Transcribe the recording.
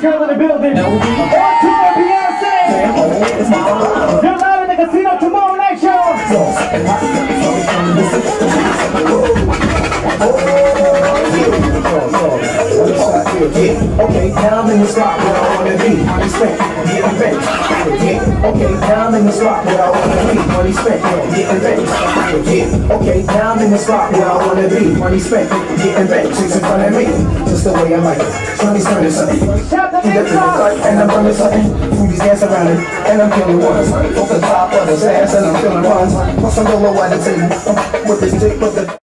girl in the building. On tour with Beyonce. You're live in the casino tomorrow night. Yeah, okay, down in the spot where I wanna be. Spent, getting rich. Yeah, okay, down in the spot where I wanna be. Money spent, getting rich. Yeah, okay, down in the spot where I wanna be. Money spent, getting rich. Chicks in front of me, just the way I like it. Money's turning something. He big the and I'm running something. Foodies dance around it, and I'm killing ones. Off the top of the stairs, and I'm feeling runs. Plus I'm low at the table with this dick with the.